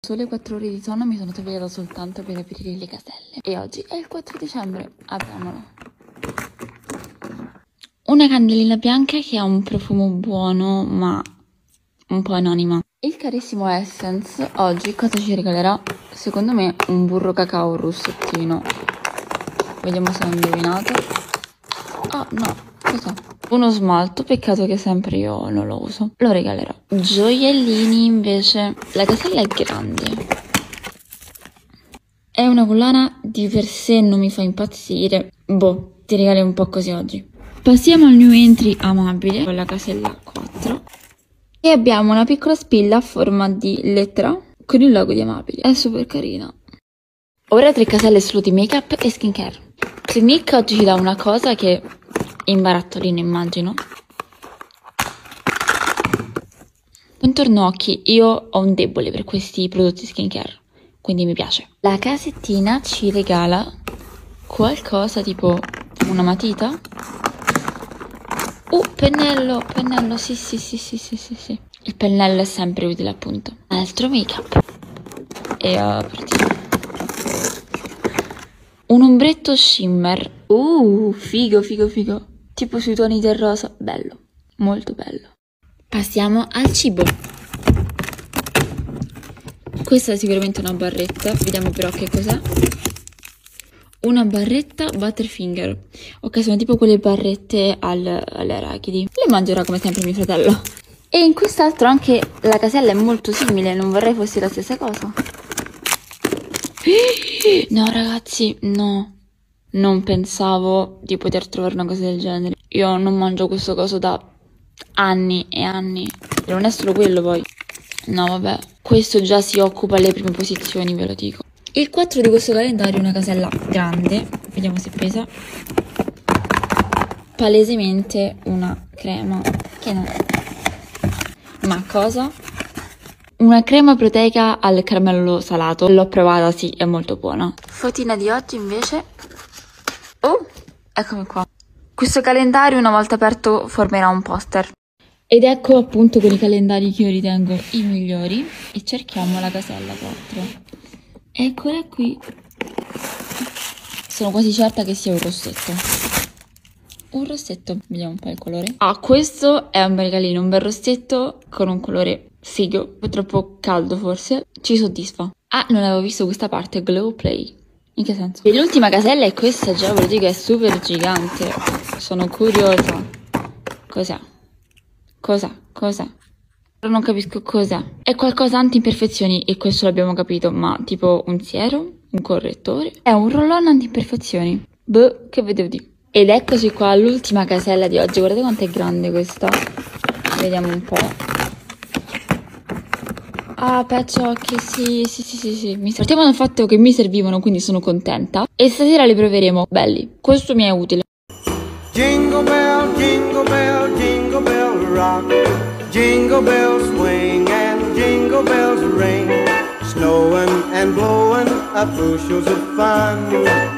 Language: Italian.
Sole 4 ore di sonno mi sono svegliata soltanto per aprire le caselle. E oggi è il 4 dicembre, apriamolo. Una candelina bianca che ha un profumo buono ma un po' anonima. Il carissimo Essence oggi cosa ci regalerà? Secondo me un burro cacao russettino. Vediamo se ho indovinato. Ah no, cos'è? Uno smalto, peccato che sempre io non lo uso. Lo regalerò. Gioiellini invece. La casella è grande. È una collana di per sé non mi fa impazzire. Boh, ti regali un po' così oggi. Passiamo al new entry amabile con la casella 4. E abbiamo una piccola spilla a forma di lettera con il logo di amabile. È super carina. Ora tre caselle solo di make up e skincare. Clinique oggi ci dà una cosa che in barattolino immagino. Contorno occhi, io ho un debole per questi prodotti skincare, quindi mi piace. La casettina ci regala qualcosa tipo una matita. Uh, pennello, pennello, sì, sì, sì, sì, sì, sì, sì. Il pennello è sempre utile appunto. Altro make up. E uh, partiamo. Un ombretto shimmer. Uh, figo, figo, figo. Tipo sui toni del rosa. Bello, molto bello. Passiamo al cibo. Questa è sicuramente una barretta. Vediamo però che cos'è. Una barretta Butterfinger. Ok, sono tipo quelle barrette al, alle arachidi. Le mangerà come sempre mio fratello. E in quest'altro anche la casella è molto simile. Non vorrei fosse la stessa cosa. No, ragazzi, no. Non pensavo di poter trovare una cosa del genere. Io non mangio questo coso da anni e anni. E non è solo quello poi. No, vabbè. Questo già si occupa alle prime posizioni, ve lo dico. Il 4 di questo calendario è una casella grande. Vediamo se pesa. Palesemente una crema che non... Ma cosa? Una crema proteica al caramello salato. L'ho provata, sì, è molto buona. Fotina di oggi invece. Eccomi qua. Questo calendario una volta aperto formerà un poster. Ed ecco appunto quei calendari che io ritengo i migliori. E cerchiamo la casella 4. Eccola qui. Sono quasi certa che sia un rossetto. Un rossetto, vediamo un po' il colore. Ah, questo è un bel regalino, un bel rossetto con un colore figo, troppo caldo forse. Ci soddisfa. Ah, non avevo visto questa parte, Glow Play. In che senso? E l'ultima casella è questa, già ve lo dico, è super gigante. Sono curiosa. Cos'è? Cos'è? Cos'è? Non capisco cos'è. È qualcosa anti-imperfezioni e questo l'abbiamo capito, ma tipo un siero? Un correttore? È un roll-on anti-imperfezioni. Boh, che vedevo di. Ed eccoci qua all'ultima casella di oggi. Guardate quanto è grande questa. Vediamo un po'. Ah, patch occhi, sì, sì, sì, sì, sì. Mi partiamo dal fatto che mi servivano, quindi sono contenta. E stasera li proveremo. Belli. Questo mi è utile. Jingle bell, jingle bell, jingle bell rock. Jingle bells swing and jingle bells ring. Snowing and blowing up bushels of fun.